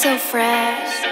so fresh.